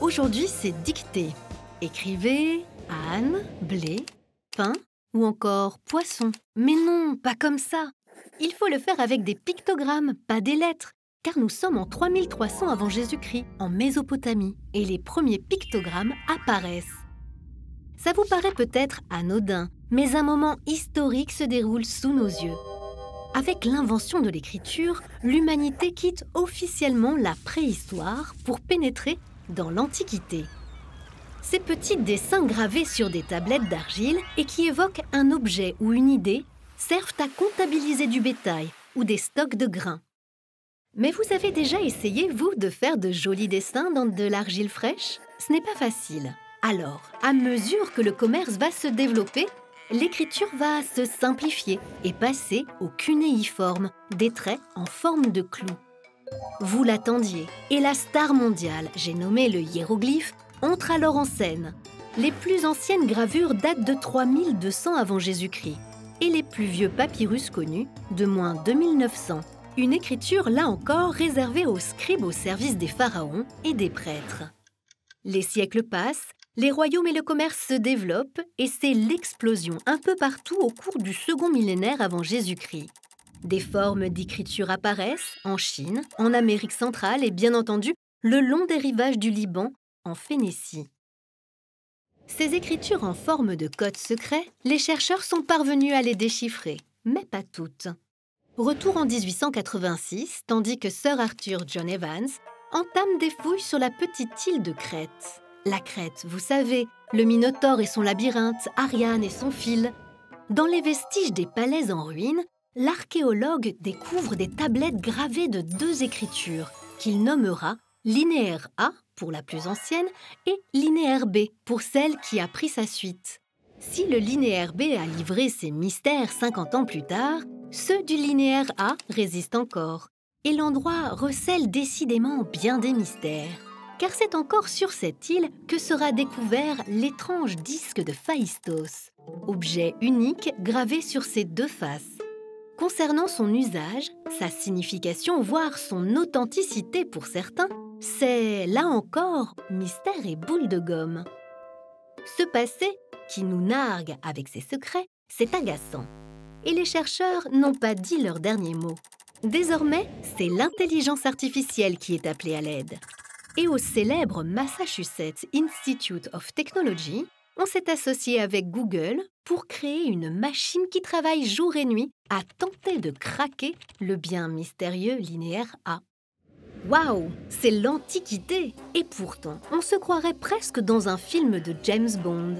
aujourd'hui c'est dicté. Écrivez âne, blé, pain ou encore poisson. Mais non, pas comme ça. Il faut le faire avec des pictogrammes, pas des lettres, car nous sommes en 3300 avant Jésus-Christ, en Mésopotamie, et les premiers pictogrammes apparaissent. Ça vous paraît peut-être anodin, mais un moment historique se déroule sous nos yeux. Avec l'invention de l'écriture, l'humanité quitte officiellement la préhistoire pour pénétrer dans l'Antiquité. Ces petits dessins gravés sur des tablettes d'argile et qui évoquent un objet ou une idée servent à comptabiliser du bétail ou des stocks de grains. Mais vous avez déjà essayé, vous, de faire de jolis dessins dans de l'argile fraîche? Ce n'est pas facile. Alors, à mesure que le commerce va se développer, l'écriture va se simplifier et passer au cunéiforme, des traits en forme de clous. Vous l'attendiez, et la star mondiale, j'ai nommé le hiéroglyphe, entre alors en scène. Les plus anciennes gravures datent de 3200 avant Jésus-Christ et les plus vieux papyrus connus de moins 2900. Une écriture là encore réservée aux scribes au service des pharaons et des prêtres. Les siècles passent, les royaumes et le commerce se développent et c'est l'explosion un peu partout au cours du second millénaire avant Jésus-Christ. Des formes d'écriture apparaissent en Chine, en Amérique centrale et bien entendu le long des rivages du Liban, en Phénicie. Ces écritures en forme de code secret, les chercheurs sont parvenus à les déchiffrer, mais pas toutes. Retour en 1886, tandis que Sir Arthur John Evans entame des fouilles sur la petite île de Crète. La Crète, vous savez, le Minotaure et son labyrinthe, Ariane et son fil. Dans les vestiges des palais en ruine, l'archéologue découvre des tablettes gravées de deux écritures qu'il nommera linéaire A pour la plus ancienne et linéaire B pour celle qui a pris sa suite. Si le linéaire B a livré ses mystères 50 ans plus tard, ceux du linéaire A résistent encore. Et l'endroit recèle décidément bien des mystères. Car c'est encore sur cette île que sera découvert l'étrange disque de Phaistos, objet unique gravé sur ses deux faces. Concernant son usage, sa signification, voire son authenticité pour certains, c'est, là encore, mystère et boule de gomme. Ce passé, qui nous nargue avec ses secrets, c'est agaçant. Et les chercheurs n'ont pas dit leur dernier mot. Désormais, c'est l'intelligence artificielle qui est appelée à l'aide. Et au célèbre Massachusetts Institute of Technology, on s'est associé avec Google pour créer une machine qui travaille jour et nuit à tenter de craquer le bien mystérieux linéaire A. Waouh, c'est l'Antiquité Et pourtant, on se croirait presque dans un film de James Bond.